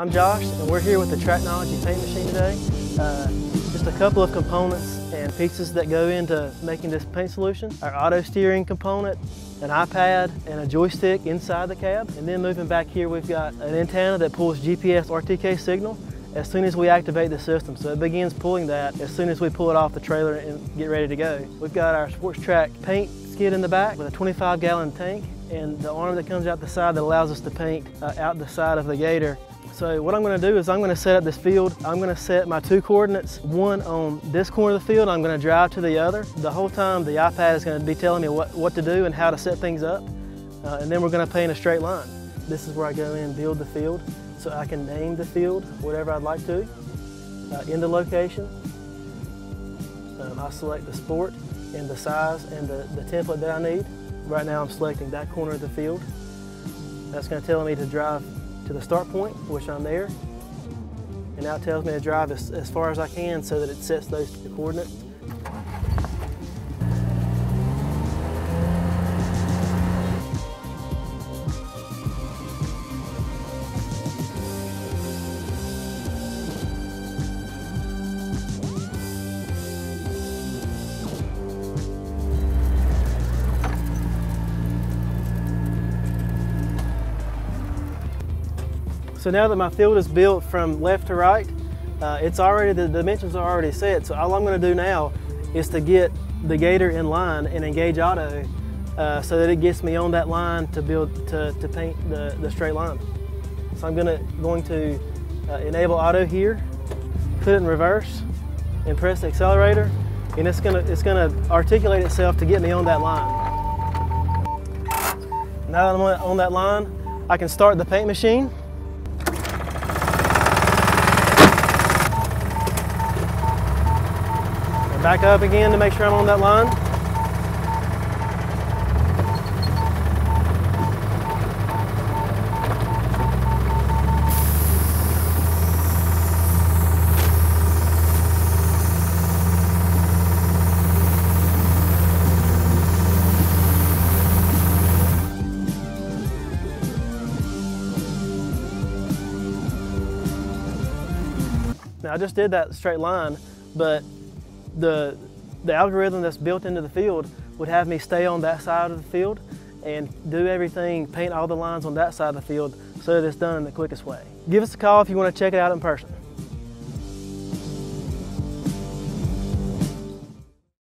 I'm Josh, and we're here with the Traqnology paint machine today. Uh, just a couple of components and pieces that go into making this paint solution. Our auto steering component, an iPad, and a joystick inside the cab. And then moving back here, we've got an antenna that pulls GPS RTK signal as soon as we activate the system. So it begins pulling that as soon as we pull it off the trailer and get ready to go. We've got our SportsTraq paint skid in the back with a 25 gallon tank and the arm that comes out the side that allows us to paint uh, out the side of the Gator so what I'm gonna do is I'm gonna set up this field. I'm gonna set my two coordinates, one on this corner of the field, I'm gonna drive to the other. The whole time the iPad is gonna be telling me what, what to do and how to set things up. Uh, and then we're gonna paint a straight line. This is where I go in and build the field so I can name the field whatever I'd like to. Uh, in the location, um, I select the sport and the size and the, the template that I need. Right now I'm selecting that corner of the field. That's going to tell me to drive to the start point, which I'm there. And now it tells me to drive as, as far as I can so that it sets those coordinates. So now that my field is built from left to right, uh, it's already, the dimensions are already set. So all I'm gonna do now is to get the gator in line and engage auto uh, so that it gets me on that line to build, to, to paint the, the straight line. So I'm gonna, going to uh, enable auto here, put it in reverse and press the accelerator and it's gonna, it's gonna articulate itself to get me on that line. Now that I'm on that line, I can start the paint machine Back up again to make sure I'm on that line. Now I just did that straight line, but the, the algorithm that's built into the field would have me stay on that side of the field and do everything, paint all the lines on that side of the field so that it's done in the quickest way. Give us a call if you want to check it out in person.